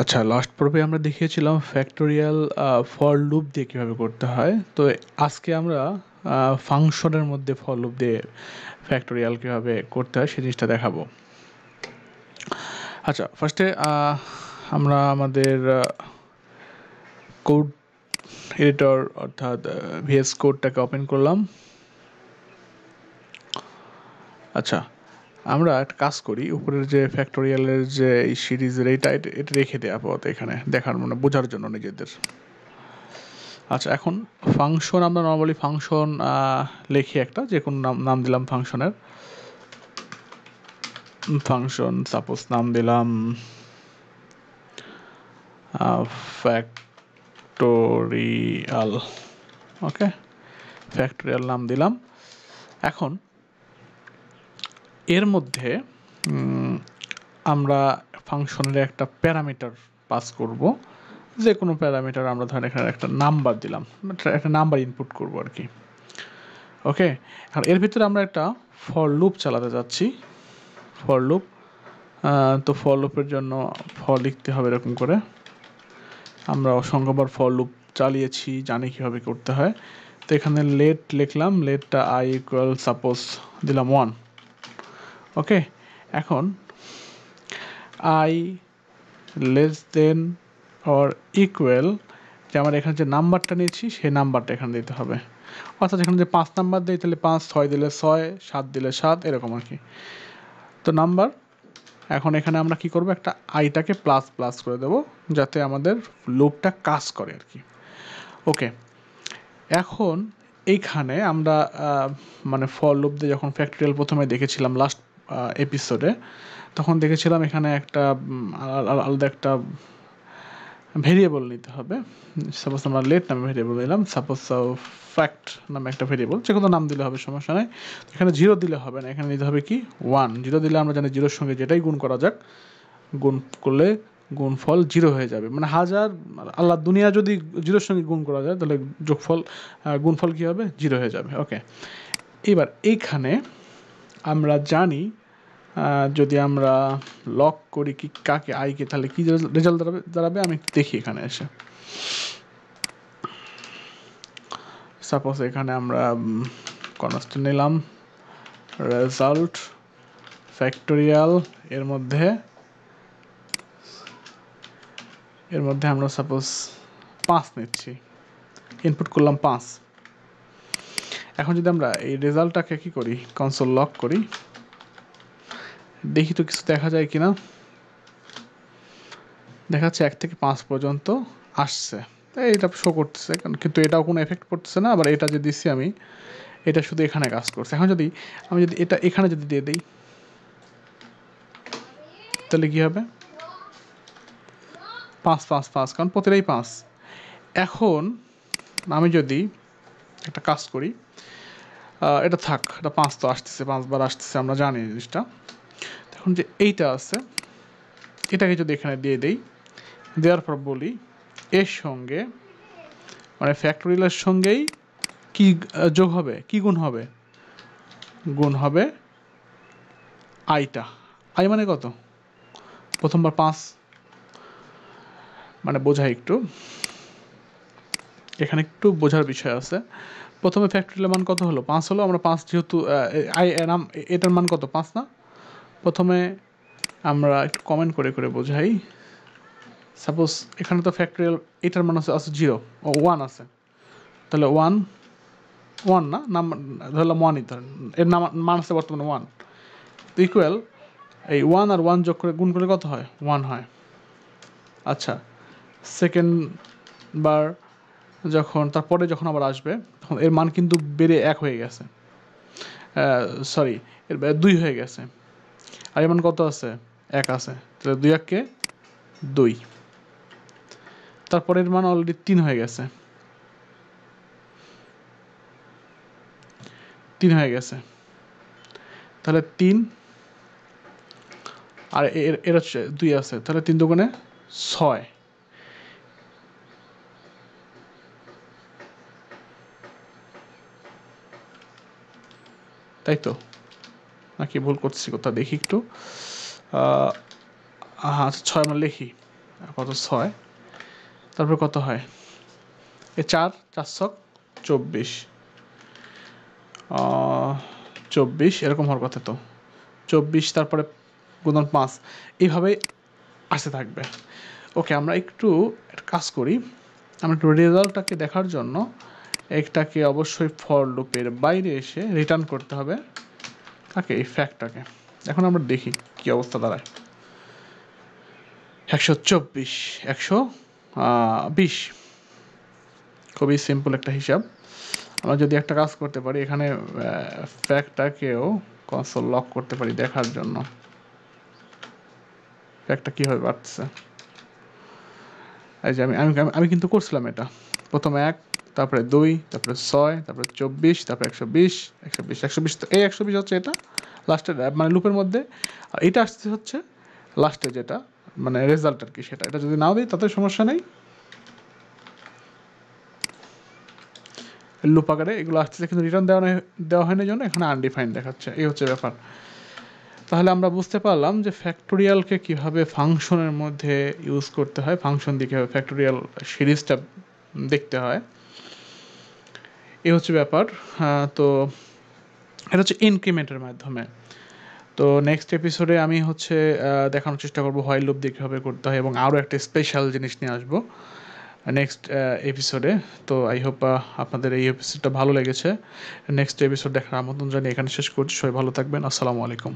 আচ্ছা লাস্ট পর্বে আমরা দেখিয়েছিলাম ফ্যাক্টোরিয়াল ফর লুপ দিয়ে কীভাবে করতে হয়। তো আজকে আমরা ফাংশনের মধ্যে ফর লুপ দিয়ে ফ্যাক্টোরিয়াল কীভাবে করতে হয় সেই জিনিসটা দেখাবো। আচ্ছা ফার্স্টে আমরা আমাদের কোড এডিটর অর্থাৎ ভিএস কোডটাকে ওপেন করলাম। আচ্ছা আমরা একটা কাজ করি, উপরের যে ফ্যাক্টোরিয়ালের যে এই সিরিজের এইটা এটা রেখে দেয় আপাতত এখানে, দেখার মানে বোঝার জন্য নিজেদের। আচ্ছা এখন ফাংশন আমরা নর্মালি ফাংশন লিখি একটা, যে কোনো নাম নাম দিলাম ফাংশনের ফাংশন সাপোজ নাম দিলাম ফ্যাক্টোরিয়াল ওকে ফ্যাক্টোরিয়াল নাম দিলাম। এখন এর মধ্যে আমরা ফাংশনের একটা প্যারামিটার পাস করব। যে কোনো প্যারামিটার আমরা ধরেন এখানে একটা নাম্বার দিলাম, একটা নাম্বার ইনপুট করব আর কি। ওকে? আর এর ভিতরে আমরা একটা ফর লুপ চালাতে যাচ্ছি। ফর লুপ তো ফর লুপের জন্য ফর লিখতে হবে এরকম করে। আমরা অসংখ্যবার ফর লুপ চালিয়েছি, জানি কীভাবে করতে হয়। তো এখানে লেট লিখলাম লেটটা আই ইকুয়াল সাপোজ দিলাম ওয়ান ওকে এখন I less than or equal যে আমরা এখানে যে নাম্বারটা নিয়েছি, সেই নাম্বারটা এখানে দিতে হবে। অর্থাৎ এখানে যে পাঁচ নাম্বার দিই, তাহলে পাঁচ, ছয় দিলে ছয়, সাত দিলে সাত, এরকম আর কি। তো নাম্বার, এখন এখানে আমরা কি করব? একটা আইটাকে প্লাস প্লাস করে দেব, যাতে আমাদের লুপটা কাজ করে আর কি। ওকে এখন এইখানে আমরা মানে ফল লুপ দিয়ে যখন ফ্যাক্টরিয়াল প্রথমে দেখেছিলাম লাস্ট এপিসোডে তখন দেখেছিলাম এখানে একটা আলাদা একটা ভেরিয়েবল নিতে হবে। সাপোজ আমরা লেট নামে ভেরিয়েবল নিলাম সাপোজ ফ্যাক্ট নামে একটা ভেরিয়েবল যে কোনো নাম দিলে হবে, সমস্যা নেই। এখানে জিরো দিলে হবে না, এখানে নিতে হবে কি? ওয়ান জিরো দিলে আমরা জানি জিরোর সঙ্গে যেটাই গুণ করা যাক, গুণ করলে গুণফল জিরো হয়ে যাবে। মানে হাজার, আল্লাহ দুনিয়া যদি জিরোর সঙ্গে গুণ করা যায়, তাহলে যোগফল গুণফল কী হবে? জিরো হয়ে যাবে। ওকে এবার এইখানে আমরা জানি যদি আমরা লক করি কি কাকে আইকে তাহলে কি রেজাল্ট দাঁড়াবে? দাঁড়াবে? আমি দেখি এখানে এসে। সাপোজ এখানে আমরা কনস্ট্যান্ট নিলাম। রেজাল্ট ফ্যাক্টোরিয়াল এর মধ্যে এর মধ্যে আমরা সাপোজ পাঁচ নিচ্ছি। ইনপুট করলাম পাঁচ। এখন যদি আমরা এই রেজাল্টটাকে কি করি? কনসোল লক করি। দেখি তো কিছু দেখা যায় কিনা। দেখাচ্ছে এক থেকে পাঁচ পর্যন্ত আসছে। এটা শো করতেছে কিন্তু এটাও কোনো এফেক্ট পড়তেছে না, আবার এটা যে দিচ্ছি আমি, এটা শুধু এখানে কাজ করছে। এখন যদি, আমি যদি এটা এখানে যদি দিয়ে দিই, তাহলে কি হবে? পাঁচ পাঁচ পাঁচ, কারণ প্রতিটাই পাঁচ। এখন আমি যদি একটা কাজ করি এটা থাক, এটা পাঁচ তো আসতেছে, পাঁচবার আসতেছে, আমরা জানি জিনিসটা। এখন যে এইটা আছে, এটাকে যদি এখানে দিয়ে দেই, দেওয়ার পর বলি, এর সঙ্গে মানে ফ্যাক্টরিয়ালের সঙ্গেই কি যোগ হবে? কি গুণ হবে? গুণ হবে আইটা আই মানে কত? প্রথমবার পাঁচ। মানে বোঝাই একটু। এখানে একটু বোঝার বিষয় আছে। প্রথমে ফ্যাক্টরিয়াল মান কত হলো? পাঁচ হলো, আমরা পাঁচ যেহেতু আই এটার মান কত? পাঁচ না? প্রথমে আমরা একটু কমেন্ট করে করে বোঝাই। সাপোজ এখানে তো ফ্যাক্টরিয়াল এটার মান আছে আছে জিরো ও ওয়ান আছে। তাহলে ওয়ান ওয়ান না? নাম্বার ধরলাম ওয়ানই ধরেন। এর নাম, মান আছে বর্তমানে ওয়ান তো ইকুয়াল এই ওয়ান আর ওয়ান যোগ করে গুণ করে কত হয়? ওয়ান হয়। আচ্ছা সেকেন্ড বার যখন, তারপরে যখন আবার আসবে, তখন এর মান কিন্তু বেড়ে এক হয়ে গেছে। সরি এর দুই হয়ে গেছে। আর এর মান কত আছে? এক আছে। তাহলে দুই এককে দুই। তারপরের মান অলরেডি তিন হয়ে গেছে। তিন হয়ে গেছে। তাহলে তিন। আর এর হচ্ছে দুই আছে। তাহলে তিন দোকানে ছয়। তাই তো? নাকি ভুল করছি কোথা, দেখি একটু। আচ্ছা ছয় আমরা লিখি। কত? ছয়। তারপর কত হয়? এ চার, চারশো চব্বিশ। চব্বিশ, এরকম হওয়ার কথা তো। চব্বিশ, তারপরে গুণন পাঁচ। এইভাবেই আসতে থাকবে। ওকে, আমরা একটু কাজ করি। আমরা একটু রেজাল্টটাকে দেখার জন্য একটাকে অবশ্যই ফর লুপের বাইরে এসে রিটার্ন করতে হবে। কাকে এই ফ্যাক্টটাকে এখন আমরা দেখি কি অবস্থা দাঁড়ায়। একশো চব্বিশ, একশো বিশ। খুবই সিম্পল একটা হিসাব। আমরা যদি একটা কাজ করতে পারি, এখানে ফ্যাক্টটাকেও কনসোল লক করতে পারি দেখার জন্য। ফ্যাক্টটা কীভাবে বাড়ছে এই যে আমি আমি আমি কিন্তু করছিলাম এটা। প্রথমে এক তারপরে দুই, তারপরে ছয়, তারপরে চব্বিশ, তারপরে একশো বিশ একশো বিশ একশো বিশ এই একশো বিশ হচ্ছে এটা লাস্টের মানে লুপের মধ্যে। আর এটা আসছে হচ্ছে লাস্টে যেটা মানে রেজাল্ট আর কি সেটা। এটা যদি নাও দিই, তাতে সমস্যা নেই। লুপ আকারে এগুলো আসছে কিন্তু রিটার্ন দেওয়া দেওয়া হয়নি জন্য এখানে আনডিফাইন দেখাচ্ছে। এই হচ্ছে ব্যাপার। তাহলে আমরা বুঝতে পারলাম যে ফ্যাক্টোরিয়ালকে কীভাবে ফাংশনের মধ্যে ইউজ করতে হয় ফাংশন দিয়ে কীভাবে ফ্যাক্টোরিয়াল সিরিজটা দেখতে হয়। এই হচ্ছে ব্যাপার তো এটা হচ্ছে ইনক্রিমেন্টের মাধ্যমে। তো নেক্সট এপিসোডে আমি হচ্ছে দেখানোর চেষ্টা করব হোয়াইল লুপ দিয়ে কীভাবে করতে হয় এবং আরও একটা স্পেশাল জিনিস নিয়ে আসব নেক্সট এপিসোডে তো আই হোপ আপনাদের এই এপিসোডটা ভালো লেগেছে। নেক্সট এপিসোড দেখার আমন্ত্রণ জানিয়ে এখানে শেষ করছি। সবাই ভালো থাকবেন। আসসালামু আলাইকুম।